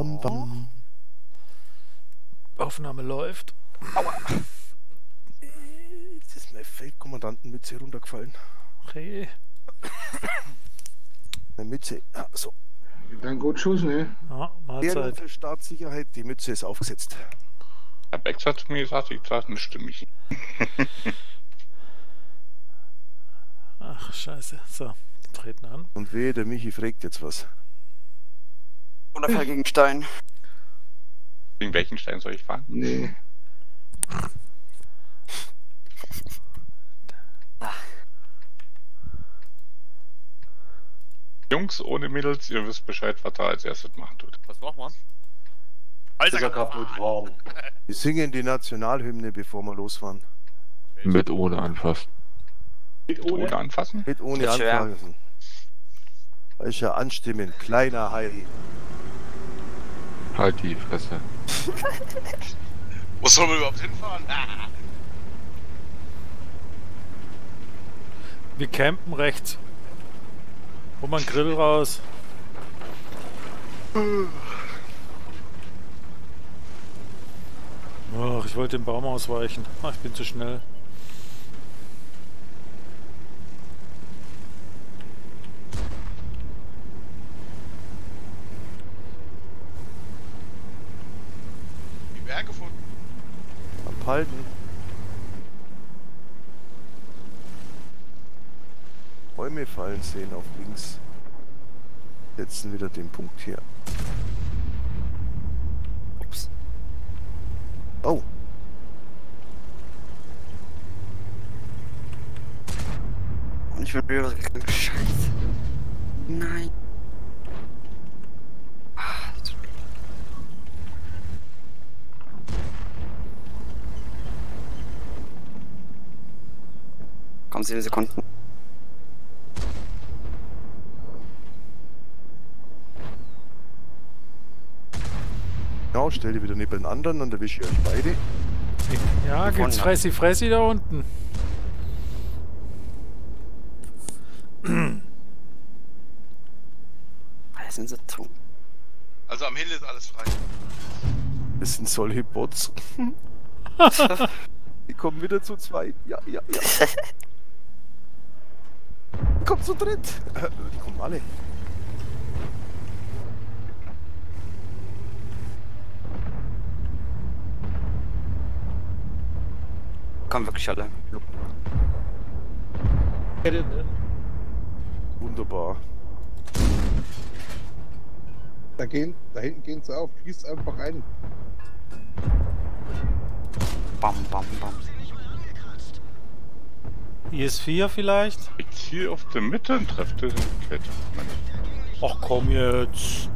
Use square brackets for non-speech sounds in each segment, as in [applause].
Bam, bam. Aufnahme läuft. Aua. Jetzt ist meine Feldkommandantenmütze runtergefallen. Okay. Meine Mütze, ja, so. Dann gut Schuss, ne? Ja, Mahlzeit. für Staatssicherheit, die Mütze ist aufgesetzt. Herr Bex hat mir gesagt, ich sage eine Stimme. Ach, scheiße. So, treten an. Und wehe, der Michi fragt jetzt was. Unfall gegen Stein. Wegen welchen Stein soll ich fahren? Nee. Jungs ohne Mädels, ihr wisst Bescheid, was da als erstes machen tut. Was machen wir? Alter, Alter, kaputt fahren. Wir singen die Nationalhymne, bevor wir losfahren. Mit ohne anfassen. Mit Ohne ohne. anfassen? Mit ohne. Da ist ja anstimmen, kleiner Heil. Halt die Fresse. Wo soll man überhaupt hinfahren? [laughs] Wir campen rechts. Hol mal einen Grill raus. Ach, ich wollte den Baum ausweichen. Ach, ich bin zu schnell. Fallen sehen auf links. Setzen wieder den Punkt hier. Ups. Oh, Und ich bin wieder. Scheiße. Nein. Ah, Komm, sieben Sekunden. Genau, stell die wieder neben den anderen, dann erwische ich euch beide. Ja, gibt's. Fressi Fressi da unten. Alle sind so dumm. Also am Hill ist alles frei. Das sind solche Bots. [laughs] Die kommen wieder zu zweit. Ja, ja, ja. [laughs] Die kommen zu dritt. Äh, Die kommen alle. Kommen wirklich alle. Wunderbar. Da, gehen, da hinten gehen sie auf. Schießt einfach rein. Bam, bam, bam. IS-4 vielleicht? Jetzt hier auf der Mitte und trefft ihr den Kette. Ach komm jetzt.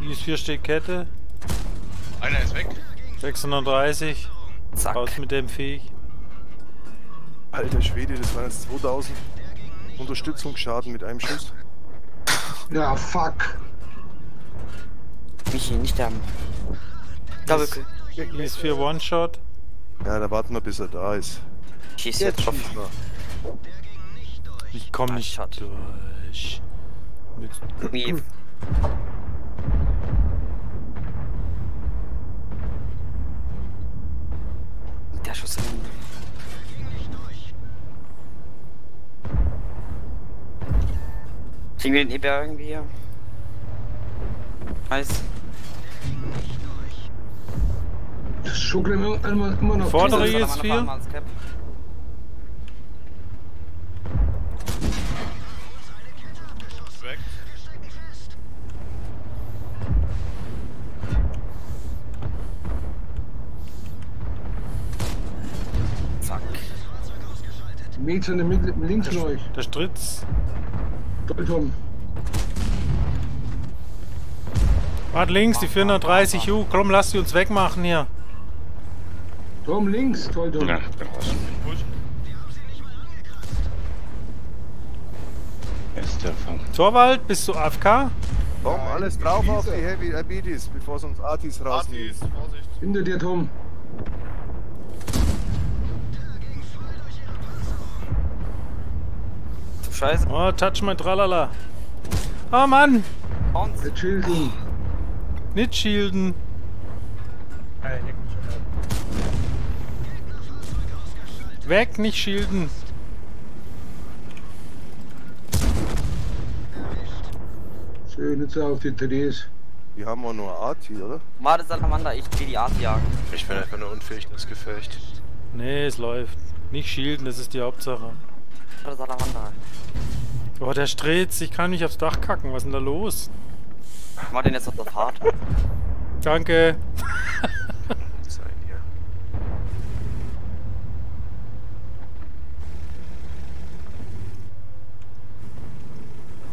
IS-4 steht Kette. Einer ist weg. 630. Zack. Raus mit dem Viech. Alter Schwede, das waren jetzt 2000 Unterstützungsschaden mit einem Schuss. Ja, fuck. Michi, nicht sterben. Double Kill. IS-4 One-Shot. Ja, da warten wir, bis er da ist. Schieß jetzt drauf. schießen wir. Ich komm nicht One-Shot. durch. Mit Wie? Kriegen wir den EBR irgendwie hier? Das schuckeln immer, immer, immer noch. Vordere jetzt vier? Ist. Zack. Meter in der Mitte, links von euch. der Stritz. Toll, Tom. Wart links, die 430 U. Komm, lass die uns wegmachen hier. Tom, links. Toll, Tom. Ja, ich bin raus. Torwald, bist du AFK? Komm, Ja, alles drauf auf die Heavy Abitis, bevor sonst Artis rausnehmen. Artis, Vorsicht. Hinter dir, Tom. Scheiße. Oh, touch mein Tralala. Oh Mann! Und Nicht schilden. Nicht shielden. Weg, nicht shielden. Schön, so auf die Therese. Die haben auch nur Arti, oder? warte Salamander, ich geh die Art jagen. Ich bin einfach nur unfähig das Gefecht. Nee, es läuft. Nicht shielden, das ist die Hauptsache. Salamander. Oh, der Stretz, ich kann mich aufs Dach kacken. Was ist denn da los? Ich mach den jetzt auf der Fahrt. Danke.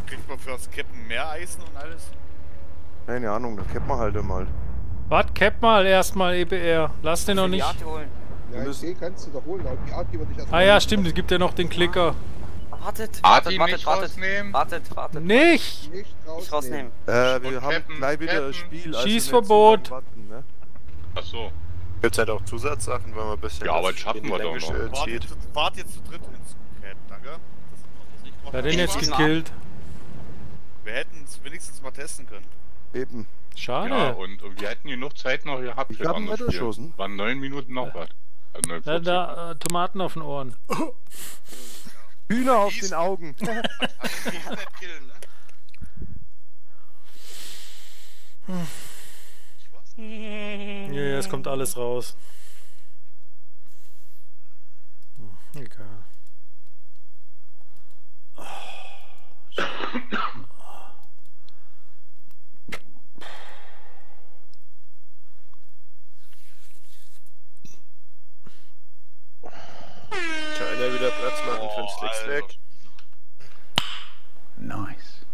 Kriegt man für das Kippen mehr Eisen und alles? Keine Ahnung, da kennt man halt einmal. Wart, cap mal erstmal EBR. Lass den noch nicht. Art Ja, ich sehe, kannst du doch holen, aber die Art, die würde ich erst Ah ja, stimmt, es gibt ja noch den Klicker. Wartet, Arti wartet, wartet, wartet, rausnehmen. wartet, wartet. Nicht! Nicht rausnehmen. Nicht rausnehmen. Äh, wir Und haben Captain, gleich wieder Spiel. also Schießverbot. so lange warten, ne? Ach so. Gibt's halt auch Zusatzsachen, wenn man ein bisschen Ja, aber das schaffen wir doch noch. Wart, jetzt zu dritt ins Camp, danke. Wer hat den jetzt Ich- gekillt? Wir hätten es wenigstens mal testen können. Eben. Schade. Ja, und, und wir hätten genug Zeit noch gehabt Ich für hab ihn anderes Spiel. weitergeschossen. Waren neun Minuten noch was. Äh, Da, 49. da äh, Tomaten auf den Ohren. [laughs] Hühner auf den Augen. [laughs] Ne? Ja, ja, es kommt alles raus. Hm, Egal. Kann [laughs] einer wieder Platz machen für den Oh, Slickslack? Alter. Nice.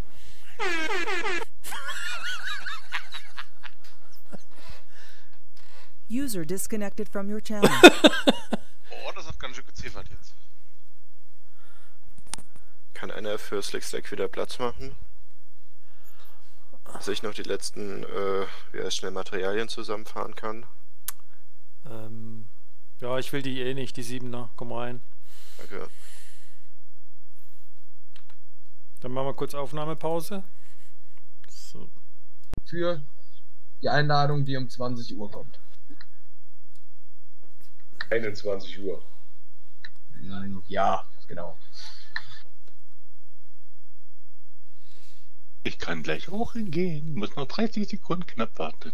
User disconnected from your channel. [laughs] Oh, das hat ganz schön geziffert jetzt. Kann einer für Slickslack wieder Platz machen? Dass ich noch die letzten, äh, wie heißt schnell Materialien zusammenfahren kann? Ähm, ja, ich will die eh nicht, die Siebener. Komm rein. Danke. Dann machen wir kurz Aufnahmepause. So. Für die Einladung, die um 20 Uhr kommt. 21 Uhr. Ja, genau. Ich kann gleich auch hingehen. Muss noch 30 Sekunden knapp warten.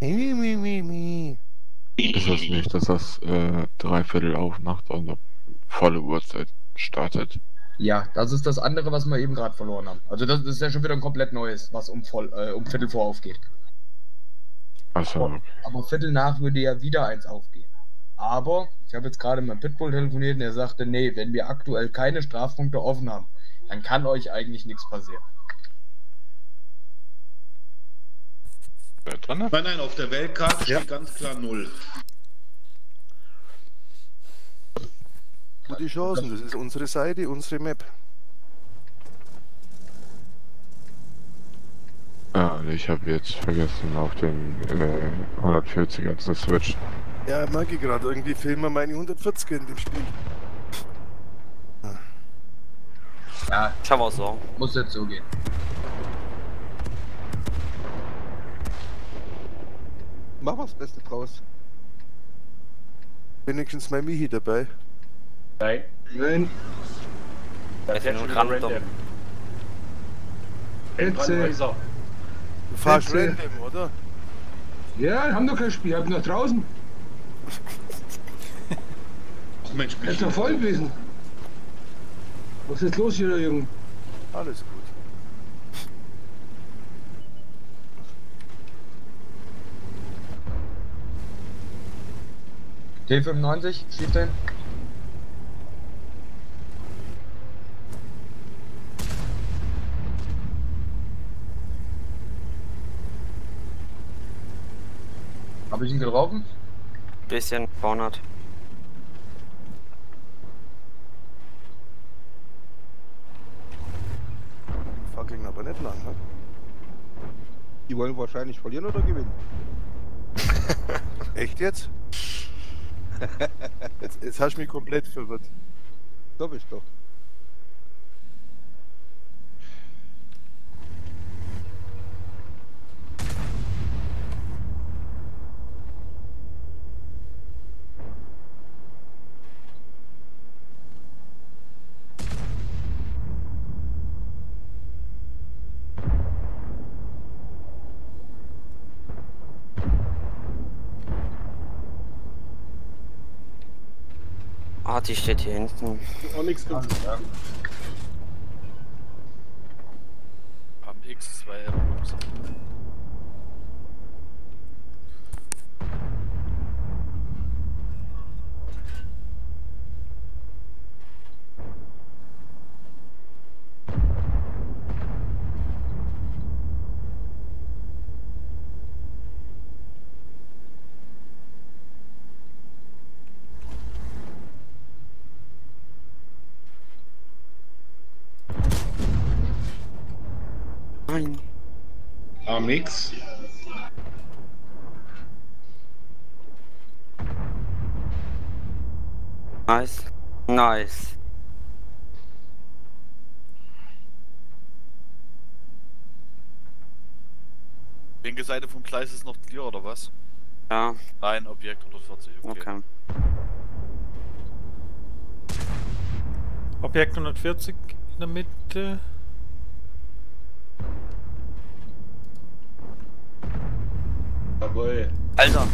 Mi, mi, mi, mi. Ist das nicht, dass das äh, dreiviertel aufmacht und volle Uhrzeit startet? Ja, das ist das andere, was wir eben gerade verloren haben. Also das ist ja schon wieder ein komplett neues, was um, voll, äh, um Viertel vor aufgeht. Achso, Aber Viertel nach würde ja wieder eins aufgehen. Aber ich habe jetzt gerade mit Pitbull telefoniert und er sagte, nee, wenn wir aktuell keine Strafpunkte offen haben, dann kann euch eigentlich nichts passieren. Wer dran? Nein, nein, auf der Weltkarte steht ganz klar null. Gute Chancen, das ist unsere Seite, unsere Map. ah, ich habe jetzt vergessen, auf den äh, 140er zu switchen. Ja, merke ich gerade, irgendwie fehlen mir meine 140 in dem Spiel. Ja, Schau mal so. muss jetzt so gehen. Mach was Beste draus. Wenigstens mein Michi dabei. Nein. Das ist ja nur random. Hetze. Du fahrst random, oder? Ja, haben doch kein Spiel, hab ich noch draußen. Ach Mensch, bin Ist doch voll gewesen. Was ist los hier, Junge? Alles gut. T95, schiebt den. Habe ich ihn getroffen? Bisschen 400. Fackeln aber nicht lang, ne? Die wollen wahrscheinlich verlieren oder gewinnen. [laughs] Echt jetzt? Jetzt? Jetzt hast du mich komplett verwirrt. So bist du doch. Ah, die steht hier hinten. Auch nichts kommt. Am X2 Aerobus. Nein. AMX. Nice. Nice. Linke Seite vom Gleis ist noch clear, oder was? Ja, Nein, Objekt 140. Okay. okay. Objekt 140 in der Mitte. Jawohl. Alter.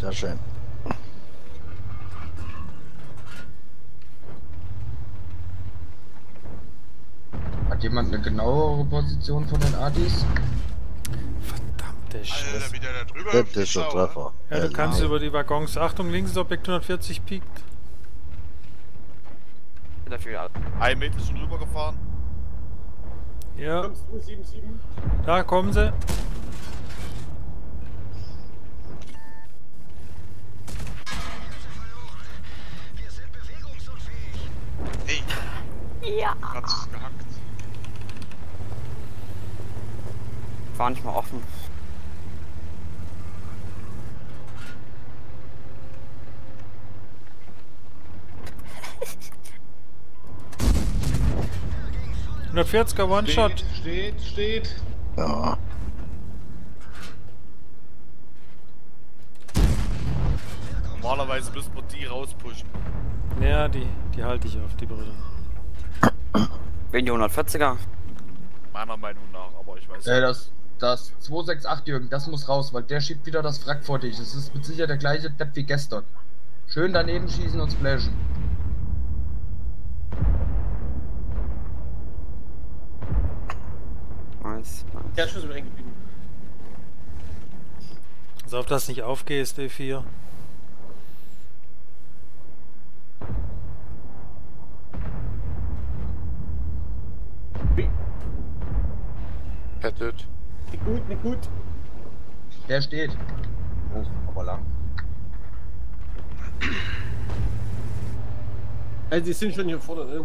Sehr schön. Hat jemand eine genauere Position von den Adis? Verdammte Scheiße. Alter, wie der da drüber ist Sau, Treffer. Ja, du kannst nein. über die Waggons. Achtung, links ist Objekt 140 piekt. Dafür ne? Ein Meter schon rübergefahren. Ja, Kommst du, 77? da kommen sie. Ja. Hat sich gehackt. war nicht mal offen. Er One-Shot. Steht, steht, steht. Ja. Normalerweise müssen wir die rauspushen. Ja, die, die halte ich auf, die Brille. Wen die 140er? Meiner Meinung nach, aber ich weiß Äh, das, das 268 Jürgen, das muss raus, weil der schiebt wieder das Wrack vor dich. Das ist mit Sicherheit der gleiche Depp wie gestern. Schön daneben schießen und splashen. Nice, nice. Der ist schon so hängen geblieben. Also auf das nicht aufgehst, E4. Hättet. Nicht gut, nicht gut. Der steht. Oh, aber lang. Also die sind schon hier vorne, ne?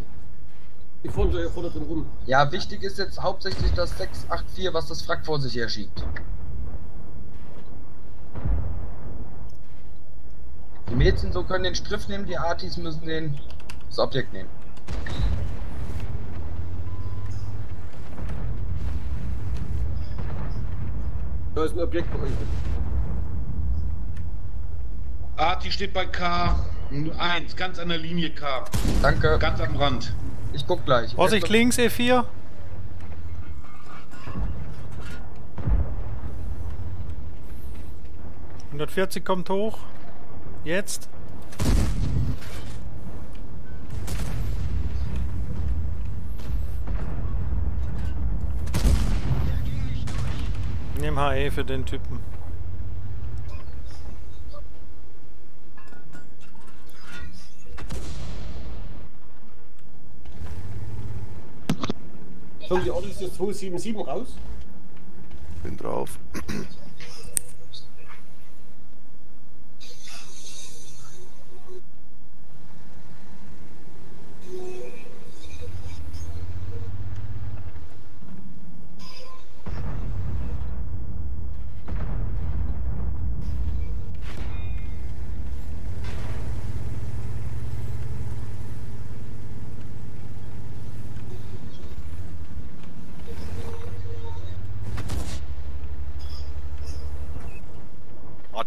Die fahren schon hier vorne drin rum. Ja, wichtig ist jetzt hauptsächlich das 684, was das Wrack vor sich her schiebt. Die Mädchen so können den Striff nehmen, die Artis müssen den das Objekt nehmen. Da ist ein Objekt bei euch. Arti steht bei K. 1, ganz an der Linie K. Danke. Ganz am Rand. Ich guck gleich. Vorsicht, Erst- links, E4. ...140 kommt hoch. Jetzt. Nimm HE für den Typen. Kommen die jetzt 277 raus? Bin drauf.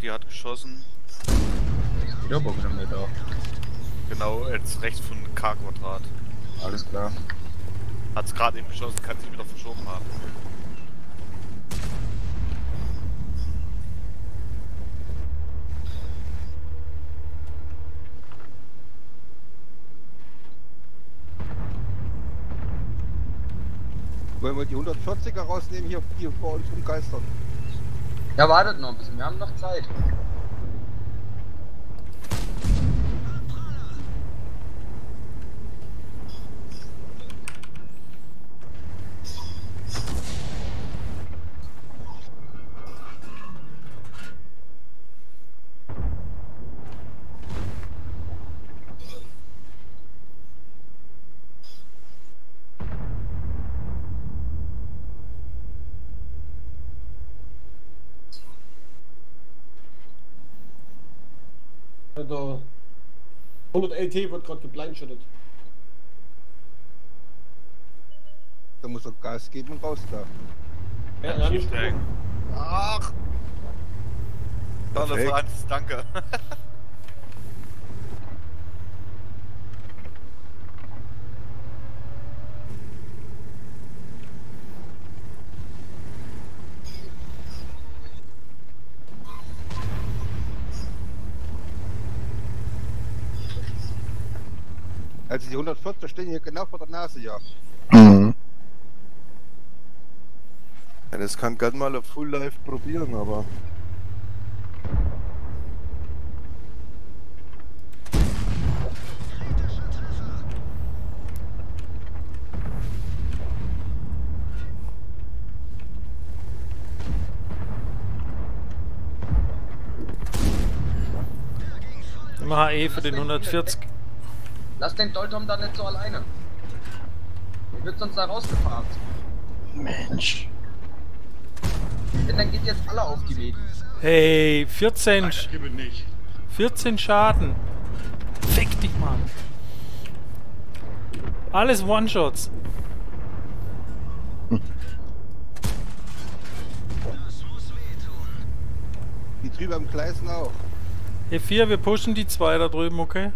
die hat geschossen. Ja, aber mit auch. Genau, jetzt rechts von K Quadrat. Alles klar. Hat's gerade eben geschossen, kann sich wieder verschoben haben. Wollen wir die 140er rausnehmen hier, hier vor uns rumgeistern? Ja, wartet noch ein bisschen, wir haben noch Zeit. Der 100 LT wird gerade geblindshottet. Da muss er Gas geben und raus da. Ja, ja, nicht. Ach! Tolle. Franz, danke. [laughs] Also die 140er stehen hier genau vor der Nase, ja. Mhm. Ja, das kann gern mal auf Full Life probieren, aber. Immer HE für den 140. Lass den Doltom da nicht so alleine. Der wird sonst da rausgefahren. Mensch. Denn dann geht jetzt alle auf die Wege. Hey, 14, Nein, das gibt es nicht. 14 Schaden. Fick dich mal. Alles One-Shots. Die drüber am Gleisen auch. E4, wir pushen die zwei da drüben, okay?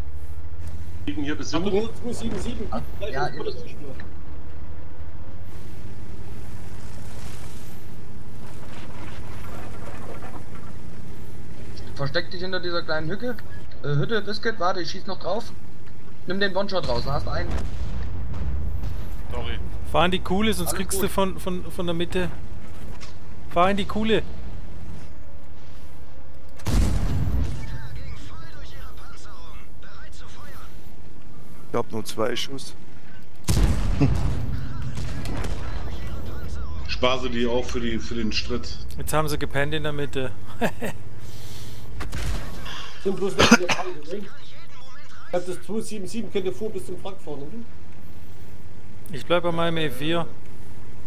Liegen hier bis 277. Gleich Ja, ja, ihr wisst- Versteck dich hinter dieser kleinen Hücke. Äh, Hütte, Biscuit, warte, ich schieß noch drauf. Nimm den One-Shot raus, dann hast du einen. Sorry. Fahr in die Kuhle, sonst Alles kriegst du gut. von, von, von der Mitte. Fahr in die Kuhle. Ich hab nur zwei Schuss. [laughs] Spar sie die auch für, die, für den Stritt. Jetzt haben sie gepennt in der Mitte. Sind bloß noch vier Pfeile, ne? Ich hab das 277 könnte vor bis zum Wrack fahren, oder? Ich bleib bei meinem E E4.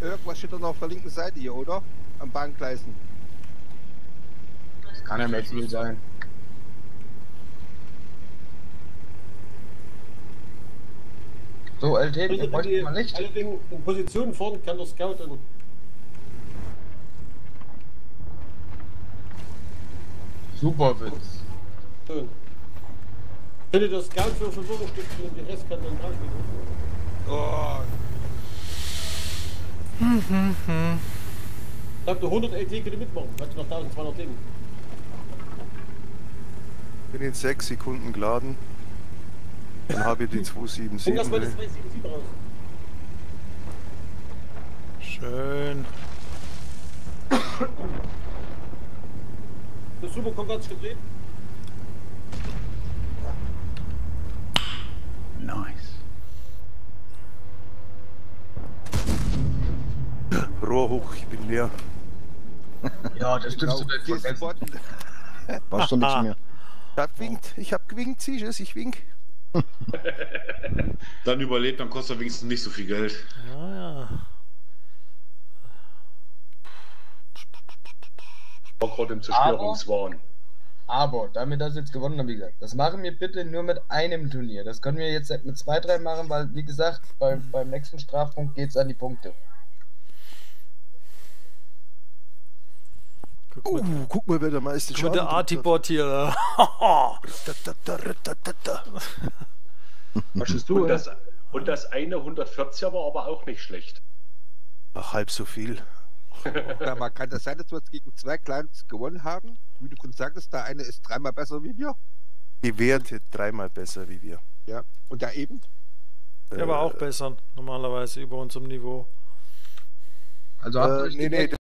Irgendwas steht da noch auf der linken Seite hier, oder? Am Bahngleisen. Das kann ja nicht viel sein. So, LT, wir Wenn bräuchten die mal Licht. alle wegen in Position fahren, kann der Scout dann. Super Witz. So. Könnte der Scout für Verwirrung stützen und der Rest kann dann draufgehen. Oh, Ich glaube, der 100 LT könnte mitmachen, hat noch 1200 Leben. Bin in sechs Sekunden geladen. Dann habe ich die Bring 277. das mal die ne? 277 raus. Schön. Das ist super, kommt ganz gedreht. Rohr hoch, ich bin leer. Ja, das du gehst vergessen. sofort- Brauchst du nichts mehr. Ich hab gewinkt, ich hab gewinkt, siehst du es, ich wink. [laughs] Dann überlebt, dann kostet er wenigstens nicht so viel Geld. Ja, ja. Auch gerade im Aber- Zerstörungswahn. Aber, damit das jetzt gewonnen haben, wie gesagt, das machen wir bitte nur mit einem Turnier. Das können wir jetzt nicht mit zwei, drei machen, weil, wie gesagt, beim, beim nächsten Strafpunkt geht es an die Punkte. Guck mal, Uh, guck mal, wer der meiste mal der Schaden Artibot hier. [laughs] Was du, Und äh? das, und das eine 140er war aber auch nicht schlecht. Ach, halb so viel. [laughs] Sag mal, kann das sein, dass wir jetzt gegen zwei Clans gewonnen haben? Wie du schon sagtest, der eine ist dreimal besser wie wir. Gewertet dreimal besser wie wir. Ja. Und der eben? Der war auch besser, normalerweise über unserem Niveau. Also habt ihr Äh, nee, nee?